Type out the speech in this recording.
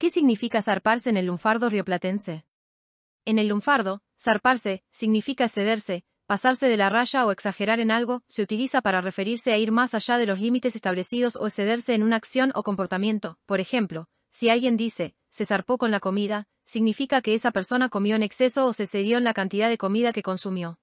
¿Qué significa zarparse en el lunfardo rioplatense? En el lunfardo, zarparse significa excederse, pasarse de la raya o exagerar en algo, se utiliza para referirse a ir más allá de los límites establecidos o excederse en una acción o comportamiento. Por ejemplo, si alguien dice, se zarpó con la comida, significa que esa persona comió en exceso o se cedió en la cantidad de comida que consumió.